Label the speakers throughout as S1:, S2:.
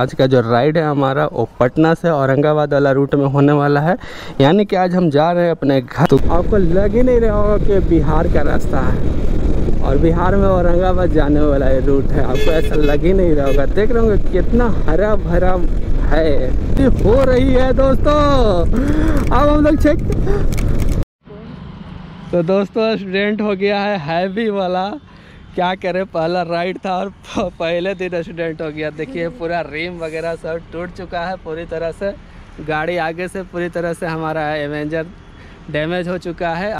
S1: आज का जो राइड है हमारा, वो पटना से औरंगाबाद वाला रूट में होने वाला है। यानी कि आज हम जा रहे हैं अपने घर। तो आपको लग ही नहीं रहा होगा कि बिहार का रास्ता है। और बिहार में औरंगाबाद जाने वाला ये रूट है। आपको ऐसा लग ही नहीं रहा होगा। देख रहे होंगे कितना हरा भरा है। हो रही है दोस्तों। अब हम लोग चेक तो दोस्तों स्टूडेंट हो गया है हैवी वाला। क्या करें, पहला राइड था और पहले दिन एक्सीडेंट हो गया। देखिए, पूरा रिम वगैरह सब टूट चुका है पूरी तरह से। गाड़ी आगे से पूरी तरह से हमारा एवेंजर डैमेज हो चुका है।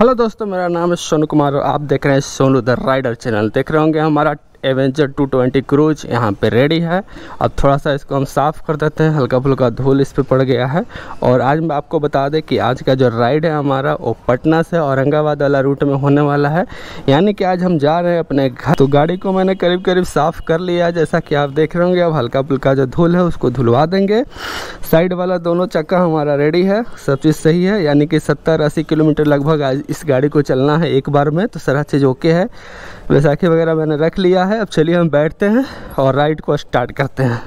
S1: हेलो दोस्तों, मेरा नाम है सोनू कुमार और आप देख रहे हैं सोनू द राइडर चैनल। देख रहे होंगे हमारा एवेंजर 220 क्रूज यहाँ पे रेडी है। अब थोड़ा सा इसको हम साफ़ कर देते हैं। हल्का फुल्का धूल इस पर पड़ गया है। और आज मैं आपको बता दें कि आज का जो राइड है हमारा, वो पटना से औरंगाबाद वाला रूट में होने वाला है। यानी कि आज हम जा रहे हैं अपने घर। तो गाड़ी को मैंने करीब करीब साफ़ कर लिया जैसा कि आप देख रहे होंगे। अब हल्का फुल्का जो धूल है, उसको धुलवा देंगे। साइड वाला दोनों चक्का हमारा रेडी है। सब चीज़ सही है। यानी कि सत्तर अस्सी किलोमीटर लगभग आज इस गाड़ी को चलना है एक बार में। तो सारा चीज़ ओके है। बैसाखी वगैरह मैंने रख लिया है। अब चलिए हम बैठते हैं और राइड को स्टार्ट करते हैं।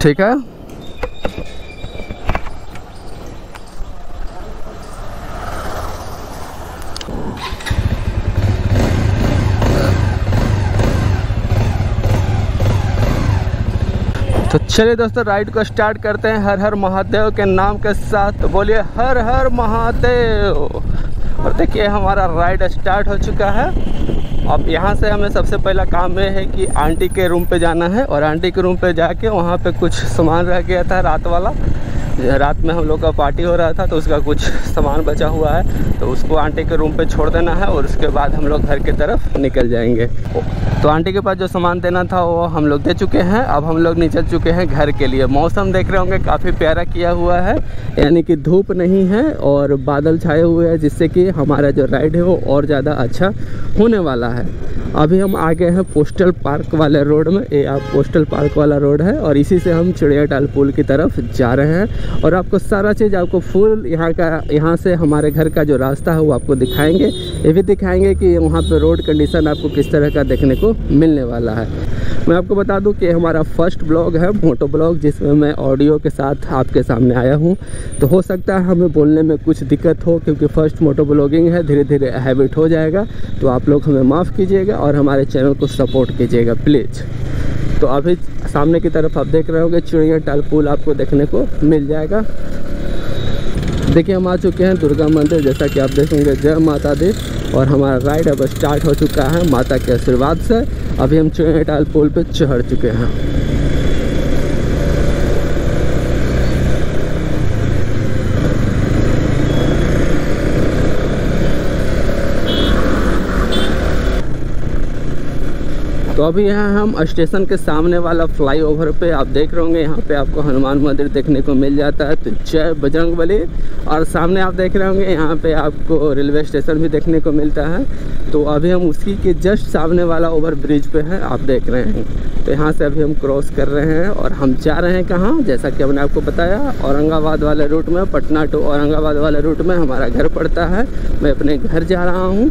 S1: ठीक है? तो चलिए दोस्तों राइड को स्टार्ट करते हैं हर हर महादेव के नाम के साथ। तो बोलिए, हर हर महादेव। और देखिए, हमारा राइड स्टार्ट हो चुका है। अब यहाँ से हमें सबसे पहला काम ये है कि आंटी के रूम पे जाना है और आंटी के रूम पे जाके वहाँ पे कुछ सामान रह गया था रात वाला। रात में हम लोग का पार्टी हो रहा था तो उसका कुछ सामान बचा हुआ है। तो उसको आंटी के रूम पे छोड़ देना है और उसके बाद हम लोग घर की तरफ़ निकल जाएँगे। तो आंटी के पास जो सामान देना था, वो हम लोग दे चुके हैं। अब हम लोग निकल चुके हैं घर के लिए। मौसम देख रहे होंगे, काफ़ी प्यारा किया हुआ है। यानी कि धूप नहीं है और बादल छाए हुए हैं, जिससे कि हमारा जो राइड है, वो और ज़्यादा अच्छा होने वाला है। अभी हम आ गए हैं पोस्टल पार्क वाले रोड में। ये आप पोस्टल पार्क वाला रोड है और इसी से हम चिड़िया टाल पुल की तरफ़ जा रहे हैं। और आपको सारा चीज़, आपको फुल यहाँ का, यहाँ से हमारे घर का जो रास्ता है, वो आपको दिखाएँगे। ये भी दिखाएँगे कि वहाँ पे रोड कंडीशन आपको किस तरह का देखने को मिलने वाला है। मैं आपको बता दूँ कि हमारा फ़र्स्ट ब्लॉग है मोटो ब्लॉग, जिसमें मैं ऑडियो के साथ आपके सामने आया हूँ। तो हो सकता है हमें बोलने में कुछ दिक्कत हो, क्योंकि फ़र्स्ट मोटो ब्लॉगिंग है धीरे धीरे हैबिट हो जाएगा। तो आप लोग हमें माफ़ कीजिएगा और हमारे चैनल को सपोर्ट कीजिएगा प्लीज़ तो अभी सामने की तरफ़ आप देख रहे होंगे, चिड़िया टाल पुल आपको देखने को मिल जाएगा। देखिए, हम आ चुके हैं दुर्गा मंदिर, जैसा कि आप देखेंगे जय माता दी। और हमारा राइड अब स्टार्ट हो चुका है माता के आशीर्वाद से। अभी हम चुनेटाल पुल पे चढ़ चुके हैं। तो अभी यहाँ हम स्टेशन के सामने वाला फ्लाईओवर पे आप देख रहे होंगे, यहाँ पे आपको हनुमान मंदिर देखने को मिल जाता है। तो जय बजरंग बली। और सामने आप देख रहे होंगे, यहाँ पे आपको रेलवे स्टेशन भी देखने को मिलता है। तो अभी हम उसी के जस्ट सामने वाला ओवर ब्रिज पे हैं, आप देख रहे हैं। तो यहाँ से अभी हम क्रॉस कर रहे हैं और हम जा रहे हैं कहाँ? जैसा कि हमने आपको बताया, औरंगाबाद वाले रूट में, पटना टू औरंगाबाद वाले रूट में हमारा घर पड़ता है। मैं अपने घर जा रहा हूँ।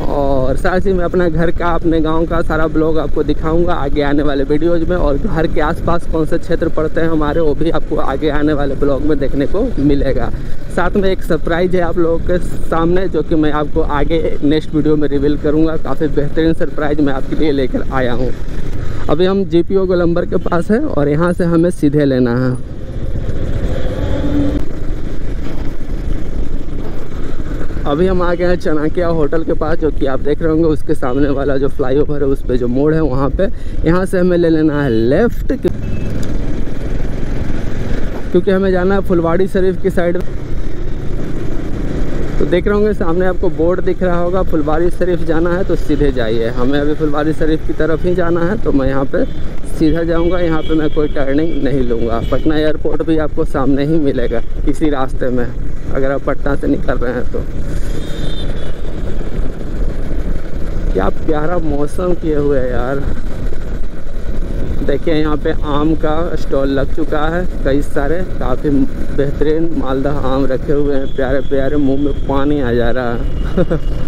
S1: और साथ ही मैं अपना घर का, अपने गाँव का सारा ब्लॉग आपको दिखाऊँगा आगे आने वाले वीडियोज़ में। और घर के आसपास कौन से क्षेत्र पड़ते हैं हमारे, वो भी आपको आगे आने वाले ब्लॉग में देखने को मिलेगा। साथ में एक सरप्राइज़ है आप लोगों के सामने, जो कि मैं आपको आगे नेक्स्ट वीडियो में रिवील करूँगा। काफ़ी बेहतरीन सरप्राइज़ मैं आपके लिए लेकर आया हूँ। अभी हम जी पी गोलम्बर के पास है और यहाँ से हमें सीधे लेना है। अभी हम आ गए हैं चनाकिया होटल के पास, जो कि आप देख रहे होंगे, उसके सामने वाला जो फ्लाईओवर है, उस पर जो मोड़ है, वहाँ पे। यहाँ से हमें ले लेना है लेफ़्ट, क्योंकि हमें जाना है फुलवाड़ी शरीफ की साइड। तो देख रहे होंगे, सामने आपको बोर्ड दिख रहा होगा फुलवारी शरीफ जाना है तो सीधे जाइए। हमें अभी फुलवारी शरीफ की तरफ़ ही जाना है तो मैं यहाँ पे सीधा जाऊँगा। यहाँ पे मैं कोई टर्निंग नहीं लूँगा। पटना एयरपोर्ट भी आपको सामने ही मिलेगा, इसी रास्ते में, अगर आप पटना से निकल रहे हैं तो। क्या प्यारा मौसम किए हुए है यार। देखिए, यहाँ पे आम का स्टॉल लग चुका है, कई सारे, काफ़ी बेहतरीन मालदा आम रखे हुए हैं। प्यारे प्यारे मुँह में पानी आ जा रहा है।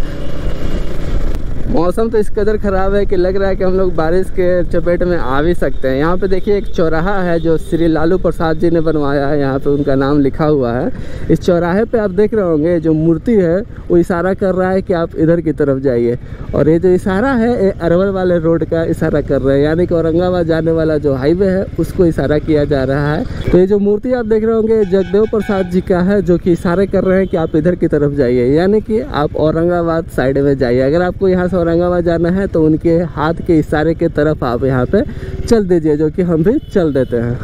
S1: मौसम तो इस कदर ख़राब है कि लग रहा है कि हम लोग बारिश के चपेट में आ भी सकते हैं। यहाँ पे देखिए एक चौराहा है जो श्री लालू प्रसाद जी ने बनवाया है। यहाँ पे उनका नाम लिखा हुआ है। इस चौराहे पे आप देख रहे होंगे, जो मूर्ति है, वो इशारा कर रहा है कि आप इधर की तरफ़ जाइए। और ये जो इशारा है, ये अरवल वाले रोड का इशारा कर रहे हैं। यानी कि औरंगाबाद जाने वाला जो हाईवे है, उसको इशारा किया जा रहा है। तो ये जो मूर्ति आप देख रहे होंगे जगदेव प्रसाद जी का है, जो कि इशारे कर रहे हैं कि आप इधर की तरफ़ जाइए। यानी कि आप औरंगाबाद साइड में जाइए। अगर आपको यहाँ से औरंगाबाद जाना है तो उनके हाथ के इशारे के तरफ़ आप यहाँ पे चल दीजिए, जो कि हम भी चल देते हैं।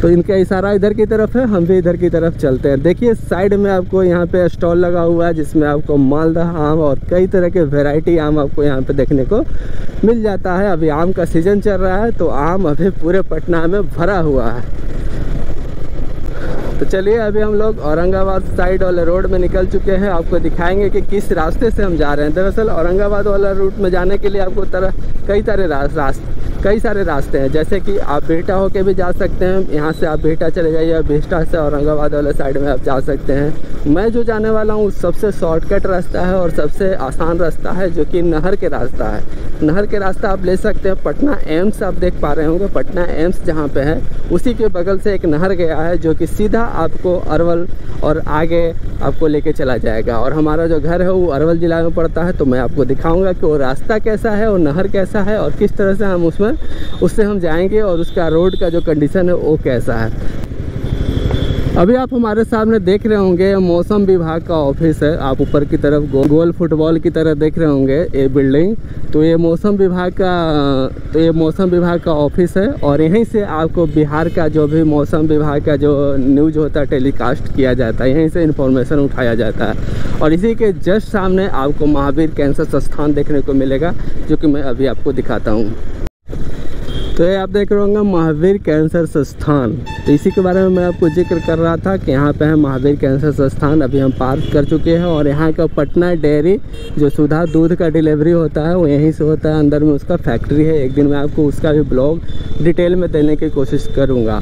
S1: तो इनका इशारा इधर की तरफ़ है, हम भी इधर की तरफ़ चलते हैं। देखिए, साइड में आपको यहाँ पे स्टॉल लगा हुआ है, जिसमें आपको मालदा आम और कई तरह के वेराइटी आम आपको यहाँ पे देखने को मिल जाता है। अभी आम का सीज़न चल रहा है तो आम अभी पूरे पटना में भरा हुआ है। तो चलिए, अभी हम लोग औरंगाबाद साइड वाले रोड में निकल चुके हैं। आपको दिखाएँगे कि किस रास्ते से हम जा रहे हैं। दरअसल औरंगाबाद वाला रूट में जाने के लिए आपको तरह कई तरह रास्ते कई सारे रास्ते हैं। जैसे कि आप बेटा होके भी जा सकते हैं। यहाँ से आप बेटा चले जाइए बेटा से औरंगाबाद वाले साइड में आप जा सकते हैं। मैं जो जाने वाला हूँ, सबसे शॉर्टकट रास्ता है और सबसे आसान रास्ता है, जो कि नहर के रास्ता है। नहर के रास्ता आप ले सकते हैं। पटना एम्स आप देख पा रहे होंगे। पटना एम्स जहाँ पे है, उसी के बगल से एक नहर गया है, जो कि सीधा आपको अरवल और आगे आपको लेके चला जाएगा। और हमारा जो घर है, वो अरवल ज़िला में पड़ता है तो मैं आपको दिखाऊँगा कि वो रास्ता कैसा है और नहर कैसा है और किस तरह से हम उसमें उससे हम जाएँगे और उसका रोड का जो कंडीशन है वो कैसा है। अभी आप हमारे सामने देख रहे होंगे मौसम विभाग का ऑफ़िस है। आप ऊपर की तरफ़ गो, गोल फुटबॉल की तरह देख रहे होंगे ये बिल्डिंग तो ये मौसम विभाग का तो ये मौसम विभाग का ऑफ़िस है और यहीं से आपको बिहार का जो भी मौसम विभाग का जो न्यूज़ होता है टेलीकास्ट किया जाता है यहीं से इन्फॉर्मेशन उठाया जाता है। और इसी के जस्ट सामने आपको महावीर कैंसर संस्थान देखने को मिलेगा जो कि मैं अभी आपको दिखाता हूँ। तो ये आप देख रहे होंगे महावीर कैंसर संस्थान। तो इसी के बारे में मैं आपको ज़िक्र कर रहा था कि यहाँ पे है महावीर कैंसर संस्थान। अभी हम पार्क कर चुके हैं और यहाँ का पटना डेयरी जो सुधा दूध का डिलीवरी होता है, वो यहीं से होता है। अंदर में उसका फैक्ट्री है। एक दिन मैं आपको उसका भी ब्लॉग डिटेल में देने की कोशिश करूँगा।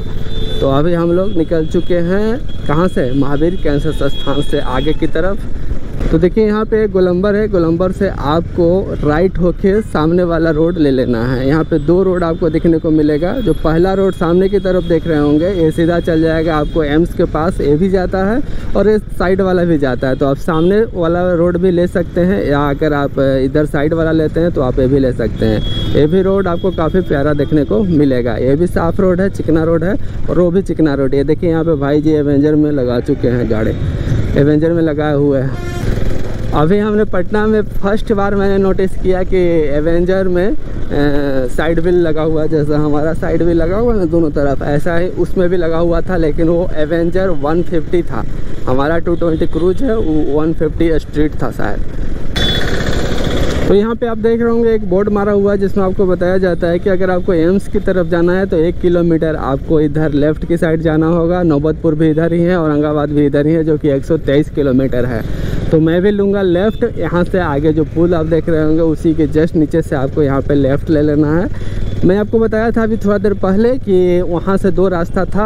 S1: तो अभी हम लोग निकल चुके हैं कहाँ से? महावीर कैंसर संस्थान से आगे की तरफ़। तो देखिए यहाँ पे गोलंबर है। गोलंबर से आपको राइट होके सामने वाला रोड ले लेना है। यहाँ पे दो रोड आपको देखने को मिलेगा। जो पहला रोड सामने की तरफ़ देख रहे होंगे, ये सीधा चल जाएगा आपको एम्स के पास। ये भी जाता है और ये साइड वाला भी जाता है। तो आप सामने वाला रोड भी ले सकते हैं। या अगर आप इधर साइड वाला लेते हैं तो आप ये भी ले सकते हैं। ये भी रोड आपको काफ़ी प्यारा देखने को मिलेगा। ये भी साफ़ रोड है, चिकना रोड है और वो भी चिकना रोड ये देखिए यहाँ पे भाई जी एवेंजर में लगा चुके हैं गाड़ी। एवेंजर में लगाए हुए हैं। अभी हमने पटना में फ़र्स्ट बार मैंने नोटिस किया कि एवेंजर में साइड व्हील लगा हुआ जैसा हमारा साइड व्हील लगा हुआ ना, दोनों तरफ़। ऐसा ही उसमें भी लगा हुआ था, लेकिन वो एवेंजर 150 था। हमारा 220 क्रूज है, वो 150 स्ट्रीट था शायद। तो यहाँ पे आप देख रहे होंगे, एक बोर्ड मारा हुआ है, जिसमें आपको बताया जाता है कि अगर आपको एम्स की तरफ़ जाना है तो एक किलोमीटर आपको इधर लेफ़्ट की साइड जाना होगा। नौबतपुर भी इधर ही है औरंगाबाद भी इधर ही है, जो कि 123 किलोमीटर है। तो मैं भी लूँगा लेफ़्ट, यहाँ से आगे जो पुल आप देख रहे होंगे, उसी के जस्ट नीचे से आपको यहाँ पे लेफ़्ट ले लेना है। मैं आपको बताया था अभी थोड़ा देर पहले कि वहाँ से दो रास्ता था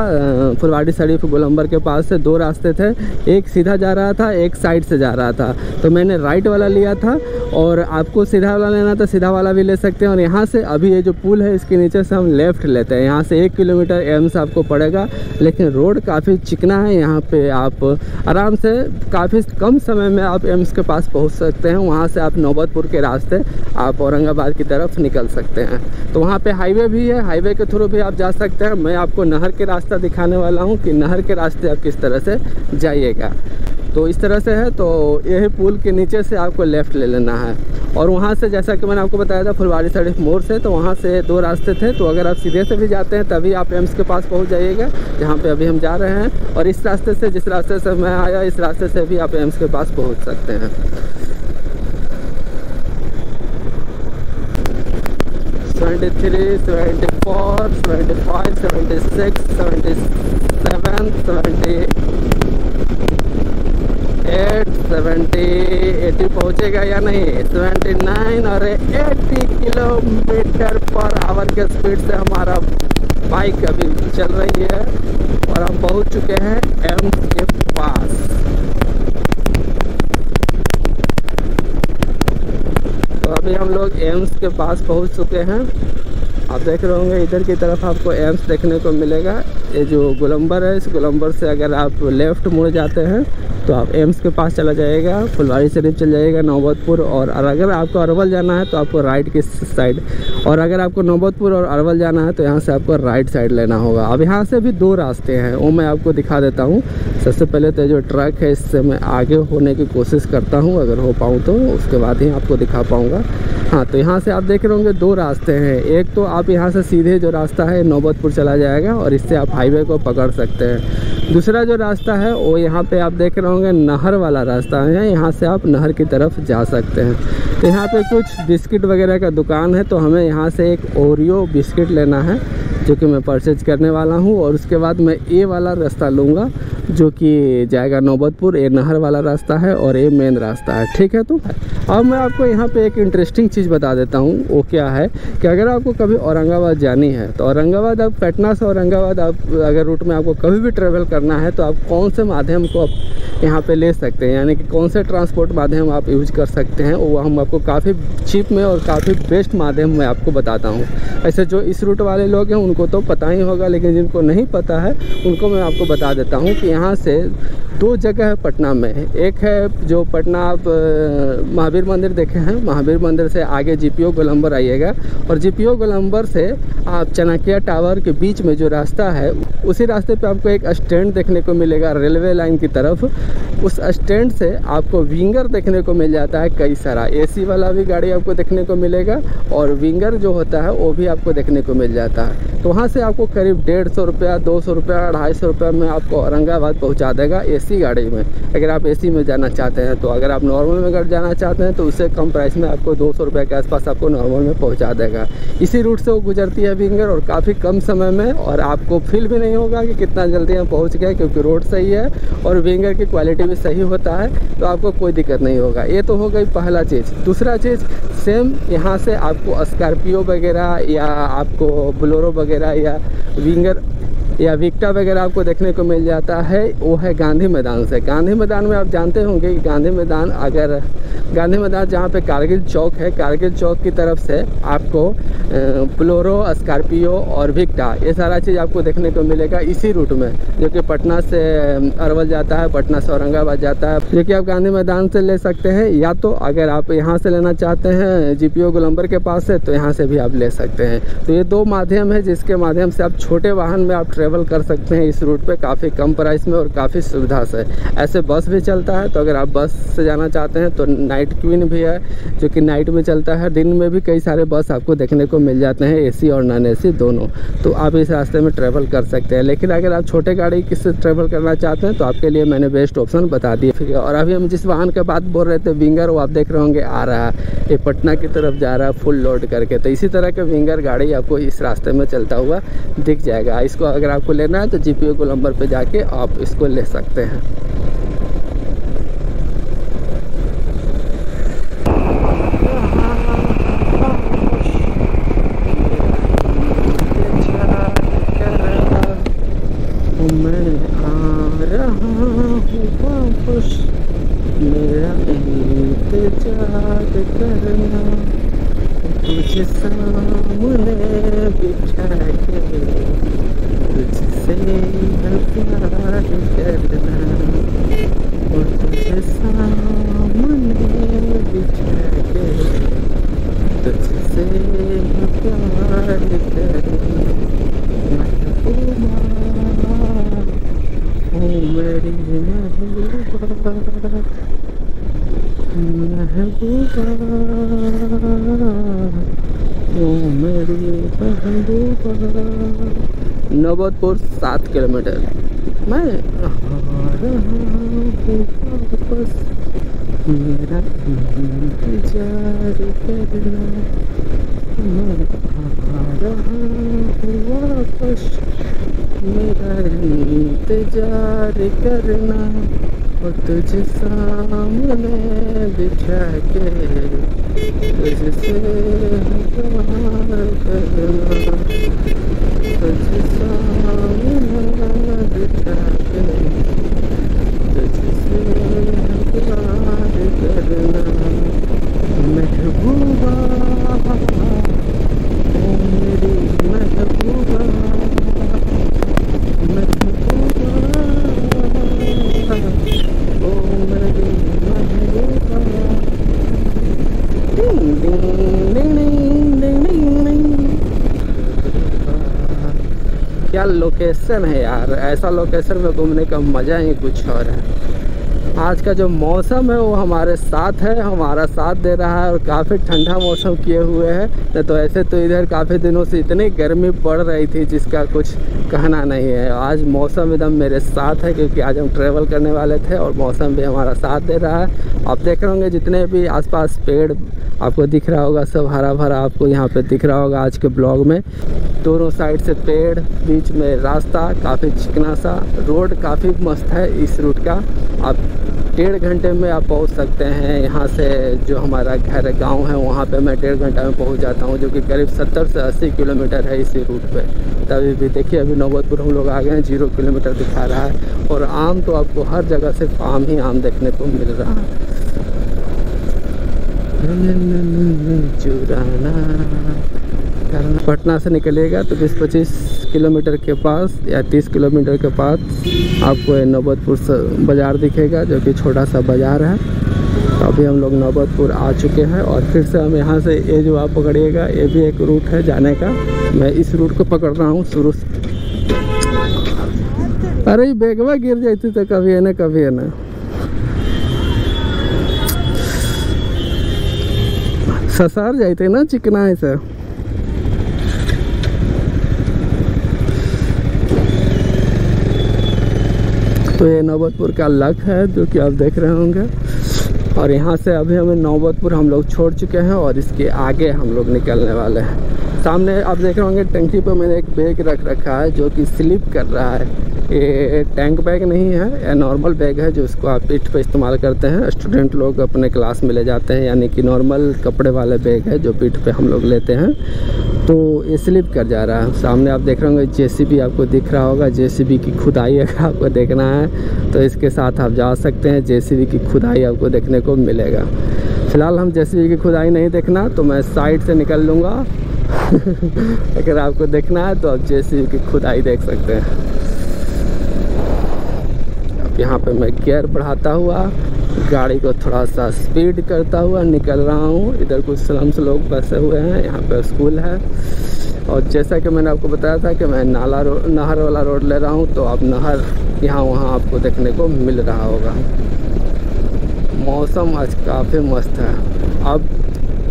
S1: फुलवाड़ी शरीफ गोलम्बर के पास से दो रास्ते थे। एक सीधा जा रहा था, एक साइड से जा रहा था। तो मैंने राइट वाला लिया था और आपको सीधा वाला लेना तो सीधा वाला भी ले सकते हैं। और यहाँ से अभी ये जो पुल है, इसके नीचे से हम लेफ़्ट लेते हैं। यहाँ से एक किलोमीटर एम्स आपको पड़ेगा, लेकिन रोड काफ़ी चिकना है। यहाँ पर आप आराम से काफ़ी कम समय में आप एम्स के पास पहुँच सकते हैं। वहाँ से आप नौबतपुर के रास्ते आप औरंगाबाद की तरफ़ निकल सकते हैं। तो वहाँ पे हाईवे भी है, हाईवे के थ्रू भी आप जा सकते हैं। मैं आपको नहर के रास्ता दिखाने वाला हूँ कि नहर के रास्ते आप किस तरह से जाइएगा। तो इस तरह से है तो यही पुल के नीचे से आपको लेफ़्ट ले लेना है। और वहाँ से जैसा कि मैंने आपको बताया था फुलवाड़ी सड़क मोड़ से तो वहाँ से दो रास्ते थे। तो अगर आप सीधे से भी जाते हैं, तभी आप एम्स के पास पहुँच जाइएगा। जहाँ पे अभी हम जा रहे हैं और इस रास्ते से, जिस रास्ते से मैं आया, इस रास्ते से भी आप एम्स के पास पहुँच सकते हैं। 73, 74, 75, 76, 77, 78, सेवेंटी एटी पहुंचेगा या नहीं? सेवेंटी नाइन और एट्टी किलोमीटर पर आवर के स्पीड से हमारा बाइक अभी चल रही है और हम पहुँच चुके हैं एम्स के पास तो अभी हम लोग एम्स के पास पहुँच चुके हैं। आप देख रहे होंगे, इधर की तरफ़ आपको एम्स देखने को मिलेगा। ये जो गुलंबर है, इस गुलंबर से अगर आप लेफ़्ट मुड़ जाते हैं तो आप एम्स के पास चला जाएगा, फुलवारी शरीफ चल जाएगा नौबतपुर और अगर आपको अरवल जाना है तो आपको राइट की साइड और अगर आपको नौबतपुर और अरवल जाना है तो यहाँ से आपको राइट साइड लेना होगा। अब यहाँ से भी दो रास्ते हैं, वो मैं आपको दिखा देता हूँ। सबसे पहले तो जो ट्रक है, इससे मैं आगे होने की कोशिश करता हूँ, अगर हो पाऊँ तो। उसके बाद ही आपको दिखा पाऊँगा। हाँ तो यहाँ से आप देख रहे होंगे दो रास्ते हैं। एक तो आप यहाँ से सीधे जो रास्ता है, नौबतपुर चला जाएगा और इससे आप हाईवे को पकड़ सकते हैं। दूसरा जो रास्ता है, वो यहाँ पे आप देख रहे होंगे नहर वाला रास्ता है। यहाँ से आप नहर की तरफ़ जा सकते हैं। तो यहाँ पे कुछ बिस्किट वगैरह का दुकान है तो हमें यहाँ से एक ओरियो बिस्किट लेना है, जो कि मैं परचेज करने वाला हूँ, और उसके बाद मैं ए वाला रास्ता लूँगा। जो कि जाएगा नौबतपुर, ये नहर वाला रास्ता है और ये मेन रास्ता है। ठीक है तो? अब मैं आपको यहाँ पे एक इंटरेस्टिंग चीज़ बता देता हूँ, वो क्या है कि अगर आपको कभी औरंगाबाद जानी है तो औरंगाबाद आप, पटना से औरंगाबाद आप, अगर रूट में आपको कभी भी ट्रेवल करना है तो आप कौन से माध्यम को आप यहाँ पे ले सकते हैं? यानी कि कौन से ट्रांसपोर्ट माध्यम आप यूज़ कर सकते हैं? वो हम आपको काफ़ी चीप में और काफ़ी बेस्ट माध्यम में आपको बताता हूँ। ऐसे जो इस रूट वाले लोग हैं, उनको तो पता ही होगा, लेकिन जिनको नहीं पता है, उनको मैं आपको बता देता हूँ कि यहाँ से दो जगह है पटना में। एक है जो पटना आप महावीर मंदिर देखे हैं। महावीर मंदिर से आगे जीपीओ गोलंबर आइएगा। और जीपीओ गोलंबर से आप चनाकिया टावर के बीच में जो रास्ता है, उसी रास्ते पे आपको एक स्टैंड देखने को मिलेगा रेलवे लाइन की तरफ़। उस स्टैंड से आपको विंगर देखने को मिल जाता है कई सारा। एसी वाला भी गाड़ी आपको देखने को मिलेगा और विंगर जो होता है, वो भी आपको देखने को मिल जाता है। तो वहाँ से आपको करीब डेढ़ सौ रुपया, दो सौ रुपया, ढाई सौ रुपया में आपको औरंगाबाद पहुँचा देगा एसी गाड़ी में। अगर आप एसी में जाना चाहते हैं तो अगर आप नॉर्मल में अगर जाना चाहते हैं तो उससे कम प्राइस में आपको दो सौ के आसपास आपको नॉर्मल में पहुँचा देगा। इसी रूट से वो गुजरती है विंगर और काफ़ी कम समय में, और आपको फील भी नहीं होगा कि कितना जल्दी हम पहुँच गए क्योंकि रोड सही है और विंगर की क्वालिटी भी सही होता है तो आपको कोई दिक्कत नहीं होगा। ये तो हो गई पहला चीज़। दूसरा चीज़ सेम यहाँ से आपको स्कॉर्पियो वगैरह या आपको बोलोरो वगैरह या विंगर या विक्टा वगैरह आपको देखने को मिल जाता है, वो है गांधी मैदान से। गांधी मैदान में आप जानते होंगे कि गांधी मैदान अगर, गांधी मैदान जहाँ पे कारगिल चौक है, कारगिल चौक की तरफ़ से आपको ब्लोरो, स्कॉर्पियो और विक्टा, ये सारा चीज़ आपको देखने को मिलेगा इसी रूट में, जो कि पटना से अरवल जाता है, पटना से औरंगाबाद जाता है। जो कि आप गांधी मैदान से ले सकते हैं, या तो अगर आप यहाँ से लेना चाहते हैं जी गोलंबर के पास से तो यहाँ से भी आप ले सकते हैं। तो ये दो माध्यम है, जिसके माध्यम से आप छोटे वाहन में आप ट्रेवल कर सकते हैं इस रूट पे काफ़ी कम प्राइस में और काफ़ी सुविधा से। ऐसे बस भी चलता है तो अगर आप बस से जाना चाहते हैं तो नाइट क्वीन भी है, जो कि नाइट में चलता है। दिन में भी कई सारे बस आपको देखने को मिल जाते हैं एसी और नॉन एसी दोनों। तो आप इस रास्ते में ट्रेवल कर सकते हैं। लेकिन अगर आप छोटे गाड़ी किससे ट्रेवल करना चाहते हैं तो आपके लिए मैंने बेस्ट ऑप्शन बता दिए और अभी हम जिस वाहन के बात बोल रहे थे विंगर वो आप देख रहे होंगे, आ रहा है। ये पटना की तरफ़ जा रहा है फुल लोड करके। तो इसी तरह के विंगर गाड़ी आपको इस रास्ते में चलता हुआ दिख जाएगा। इसको अगर आपको लेना है तो जी को नंबर पर जाके आप इसको ले सकते हैं मेरा इंतज़ार करना तुझे सामने बिठा के तुझसे प्यार करना और तुझे सामने बिठा के तुझसे प्यार करना ओ मेरी महबूबा महबूबा ओ मेरी महबूबा नौबतपुर सात किलोमीटर। मैं वापस मेरा इंतज़ार करना मैं वापस मेरा इंतज़ार करना और तुझ सामने बिछा के महबूबा ओ मेरी महबूबा महबूबा ओ मेरी महबूबा डिंग डिंग डिंग डिंग डिंग डिंग डिंग क्या लोकेशन है यार, ऐसा लोकेशन में घूमने का मज़ा ही कुछ और है। आज का जो मौसम है, वो हमारे साथ है, हमारा साथ दे रहा है और काफ़ी ठंडा मौसम किए हुए है। तो ऐसे तो इधर काफ़ी दिनों से इतनी गर्मी पड़ रही थी जिसका कुछ कहना नहीं है। आज मौसम एकदम मेरे साथ है, क्योंकि आज हम ट्रैवल करने वाले थे और मौसम भी हमारा साथ दे रहा है। आप देख रहे होंगे जितने भी आसपास पेड़ आपको दिख रहा होगा, सब हरा भरा आपको यहाँ पे दिख रहा होगा आज के ब्लॉग में। दोनों साइड से पेड़, बीच में रास्ता, काफ़ी चिकना सा। रोड काफ़ी मस्त है इस रूट का। आप डेढ़ घंटे में आप पहुँच सकते हैं यहाँ से जो हमारा घर गाँव है वहाँ पे मैं डेढ़ घंटा में पहुँच जाता हूँ जो कि करीब 70 से 80 किलोमीटर है इसी रूट पे तभी भी देखिए अभी नौबतपुर हम लोग आ गए हैं ज़ीरो किलोमीटर दिखा रहा है और आम तो आपको हर जगह सिर्फ़ आम ही आम देखने को मिल रहा है चुराना करना पटना से निकलेगा तो बीस पच्चीस किलोमीटर के पास या तीस किलोमीटर के पास आपको नौबतपुर बाज़ार दिखेगा, जो कि छोटा सा बाज़ार है। तो अभी हम लोग नौबतपुर आ चुके हैं और फिर से हम यहाँ से ये जो आप पकड़िएगा, ये भी एक रूट है जाने का। मैं इस रूट को पकड़ रहा हूँ शुरू से। अरे बेगवा गिर जाती तो कभी है ना, कभी है ना। ससार जाते ना चिकना है सर तो ये नौबतपुर का लक है, जो कि आप देख रहे होंगे। और यहाँ से अभी हमें नौबतपुर हम लोग छोड़ चुके हैं और इसके आगे हम लोग निकलने वाले हैं। सामने आप देख रहे होंगे, टंकी पर मैंने एक बैग रख रखा है, जो कि स्लिप कर रहा है। ये टैंक बैग नहीं है, ये नॉर्मल बैग है जो इसको आप पीठ पे इस्तेमाल करते हैं। स्टूडेंट लोग अपने क्लास में ले जाते हैं, यानी कि नॉर्मल कपड़े वाले बैग है जो पीठ पे हम लोग लेते हैं। तो ये स्लिप कर जा रहा है। सामने आप देख रहे होंगे जेसीबी आपको दिख रहा होगा। जेसीबी की खुदाई अगर आपको देखना है तो इसके साथ आप जा सकते हैं। जेसीबी की खुदाई आपको देखने को मिलेगा। फ़िलहाल हम जेसीबी की खुदाई नहीं देखना तो मैं साइड से निकल लूँगा। अगर आपको देखना है तो आप जेसीबी की खुदाई देख सकते हैं। यहाँ पे मैं गियर बढ़ाता हुआ, गाड़ी को थोड़ा सा स्पीड करता हुआ निकल रहा हूँ। इधर कुछ स्लम्स लोग बसे हुए हैं, यहाँ पे स्कूल है। और जैसा कि मैंने आपको बताया था कि मैं नाला रो, नहर वाला रोड ले रहा हूँ तो अब नहर यहाँ वहाँ आपको देखने को मिल रहा होगा। मौसम आज काफ़ी मस्त है। अब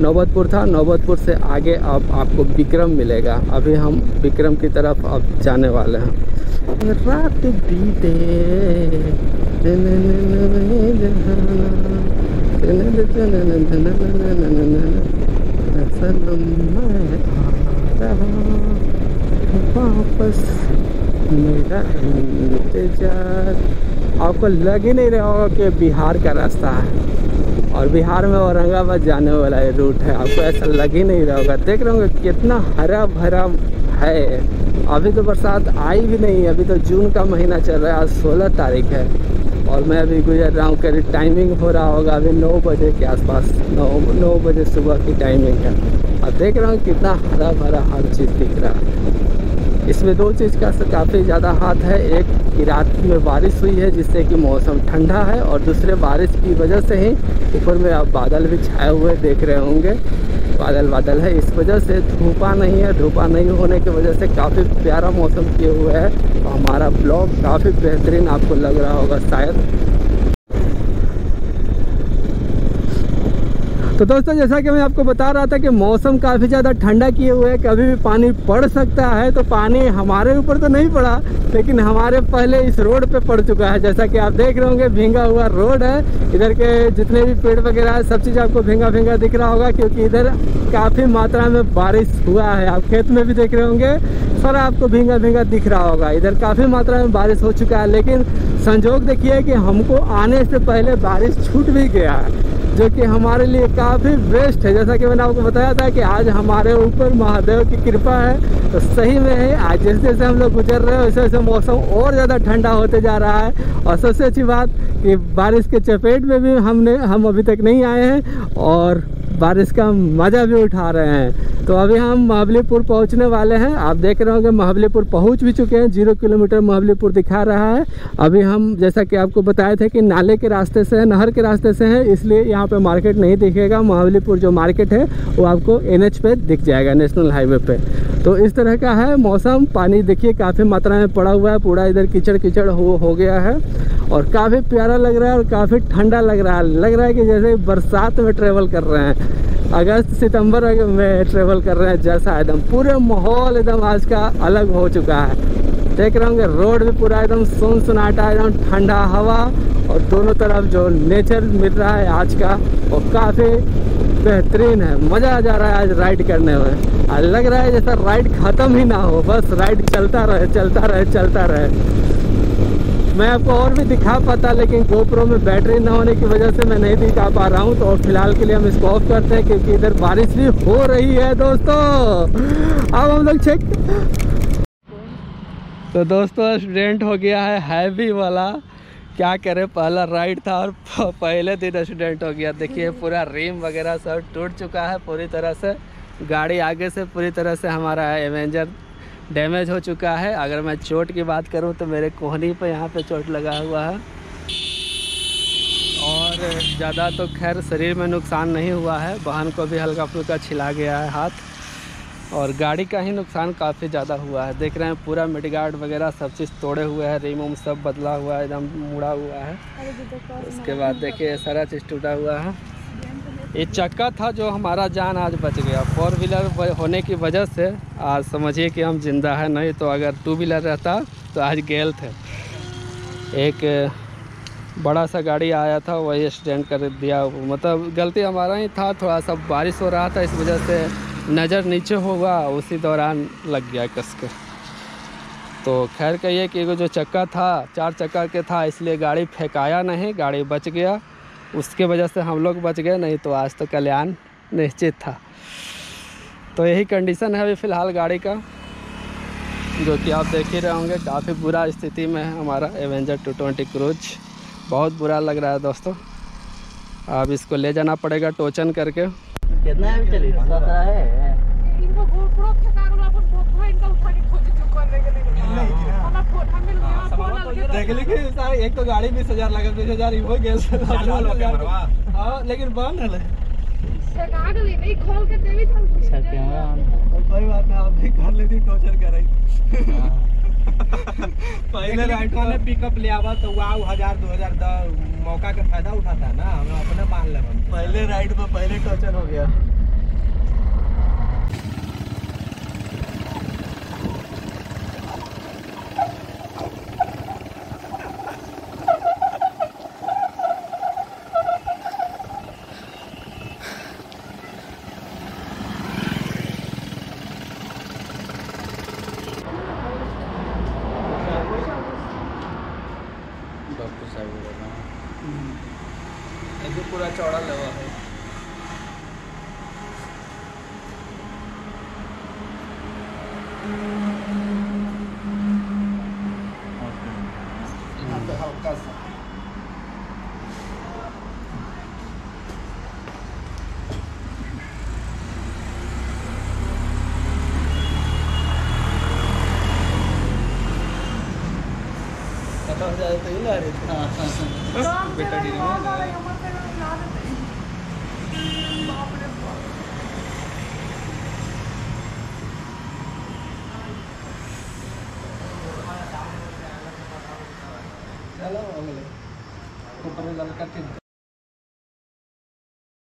S1: नौबतपुर था, नौबतपुर से आगे अब आपको विक्रम मिलेगा। अभी हम विक्रम की तरफ़ अब जाने वाले हैं। रात बीते। वापस मेरा इंतज़ार। आपको लग ही नहीं रहा होगा कि बिहार का रास्ता है। और बिहार में औरंगाबाद जाने वाला ये रूट है। आपको ऐसा लग ही नहीं रहा होगा। देख रहे होंगे कितना हरा भरा है। अभी तो बरसात आई भी नहीं अभी तो जून का महीना चल रहा है, आज सोलह तारीख है। और मैं अभी गुजर रहा हूँ, करीब टाइमिंग हो रहा होगा, अभी नौ बजे के आसपास, नौ नौ बजे सुबह की टाइमिंग है। अब देख रहा हूँ कितना हरा भरा हर चीज़ दिख रहा है। इसमें दो चीज़ का काफ़ी ज़्यादा हाथ है, एक कि रात में बारिश हुई है, जिससे कि मौसम ठंडा है, और दूसरे बारिश की वजह से ही ऊपर में आप बादल भी छाए हुए देख रहे होंगे। बादल बादल है। इस वजह से धूपा नहीं है। धूपा नहीं होने की वजह से काफ़ी प्यारा मौसम किए हुए है। तो हमारा ब्लॉग काफ़ी बेहतरीन आपको लग रहा होगा शायद। तो दोस्तों, जैसा कि मैं आपको बता रहा था कि मौसम काफ़ी ज़्यादा ठंडा किए हुए है, कभी भी पानी पड़ सकता है तो पानी हमारे ऊपर तो नहीं पड़ा, लेकिन हमारे पहले इस रोड पे पड़ चुका है। जैसा कि आप देख रहे होंगे, भींगा हुआ रोड है। इधर के जितने भी पेड़ वगैरह है, सब चीज़ आपको भींगा भींगा दिख रहा होगा, क्योंकि इधर काफ़ी मात्रा में बारिश हुआ है। आप खेत में भी देख रहे होंगे, सारा आपको भींगा भींगा दिख रहा होगा। इधर काफ़ी मात्रा में बारिश हो चुका है, लेकिन संजोग देखिए कि हमको आने से पहले बारिश छूट भी गया है। जो कि हमारे लिए काफ़ी बेस्ट है। जैसा कि मैंने आपको बताया था कि आज हमारे ऊपर महादेव की कृपा है तो सही में है। आज जैसे जैसे हम लोग गुजर रहे हैं, वैसे वैसे मौसम और ज़्यादा ठंडा होते जा रहा है। और सबसे अच्छी बात कि बारिश के चपेट में भी हमने, हम अभी तक नहीं आए हैं। और बारिश का मज़ा भी उठा रहे हैं। तो अभी हम महाबलीपुर पहुँचने वाले हैं। आप देख रहे होंगे महाबलीपुर पहुँच भी चुके हैं। ज़ीरो किलोमीटर महाबलीपुर दिखा रहा है। अभी हम जैसा कि आपको बताए थे कि नाले के रास्ते से है नहर के रास्ते से है इसलिए यहाँ पे मार्केट नहीं दिखेगा। महाबलीपुर जो मार्केट है वो आपको एनएच पे दिख जाएगा नेशनल हाईवे पर तो इस तरह का है मौसम। पानी देखिए काफ़ी मात्रा में पड़ा हुआ है। पूरा इधर कीचड़ कीचड़ हो, हो गया है। और काफ़ी प्यारा लग रहा है और काफ़ी ठंडा लग रहा है। लग रहा है कि जैसे बरसात में ट्रेवल कर रहे हैं। अगस्त, सितंबर में ट्रेवल कर रहे हैं जैसा एकदम पूरे माहौल एकदम आज का अलग हो चुका है। देख रहे होंगे रोड भी पूरा एकदम सुन सुनाटा एकदम ठंडा हवा और दोनों तरफ़ जो नेचर मिल रहा है आज का, वो काफ़ी बेहतरीन है। मज़ा आ जा रहा है आज राइड करने में। लग रहा है जैसा राइड ख़त्म ही ना हो, बस राइड चलता रहे चलता रहे चलता रहे। मैं आपको और भी दिखा पाता, लेकिन गोप्रो में बैटरी ना होने की वजह से मैं नहीं दिखा पा रहा हूँ। तो फ़िलहाल के लिए हम इसको ऑफ़ करते हैं, क्योंकि इधर बारिश भी हो रही है दोस्तों। अब हम लोग चेक तो दोस्तों एक्सीडेंट हो गया है हैवी वाला। क्या करें, पहला राइड था और पहले दिन एक्सीडेंट हो गया। देखिए, पूरा रिम वगैरह सब टूट चुका है पूरी तरह से। गाड़ी आगे से पूरी तरह से हमारा एवेंजर डैमेज हो चुका है। अगर मैं चोट की बात करूँ तो मेरे कोहनी पर यहाँ पे चोट लगा हुआ है। और ज़्यादा तो खैर शरीर में नुकसान नहीं हुआ है। वाहन को भी हल्का फुल्का छिला गया है हाथ। और गाड़ी का ही नुकसान काफ़ी ज़्यादा हुआ है। देख रहे हैं पूरा मिडगार्ड वगैरह सब चीज़ तोड़े हुए हैं। रिम उम सब बदला हुआ है एकदम मुड़ा हुआ है। उसके बाद देखिए सारा चीज़ टूटा हुआ है। ये चक्का था जो हमारा जान आज बच गया। फोर व्हीलर होने की वजह से आज समझिए कि हम ज़िंदा है, नहीं तो अगर टू व्हीलर रहता तो आज गेल थे। एक बड़ा सा गाड़ी आया था, वही एक्सीडेंट कर दिया। मतलब गलती हमारा ही था, थोड़ा सा बारिश हो रहा था, इस वजह से नज़र नीचे होगा, उसी दौरान लग गया कस के। तो खैर कहिए कि जो चक्का था, चार चक्का के था, इसलिए गाड़ी फेंकाया नहीं, गाड़ी बच गया। उसके वजह से हम लोग बच गए नहीं तो आज तो कल्याण निश्चित था। तो यही कंडीशन है अभी फ़िलहाल गाड़ी का जो कि आप देख ही रहे होंगे काफ़ी बुरा स्थिति में है हमारा एवेंजर टू ट्वेंटी क्रूज बहुत बुरा लग रहा है दोस्तों। अब इसको ले जाना पड़ेगा टोचन करके।
S2: कितना है चली सत्रह है।
S1: देख ली कि एक तो गाड़ी बीस हज़ार लगा बीस हज़ार हो गया हाँ लेकिन बंद है
S3: से आग ले नहीं खोल के देवी चल
S2: अच्छा
S1: कोई बात नहीं आप भी कर लेती टोचर कराई पहले राइट
S4: वाले पिकअप ले आवा तो वाह हज़ार दो हज़ार द मौका का फ़ायदा उठाता ना हम अपने मान ले
S1: पहले राइड में पहले टोचर हो गया।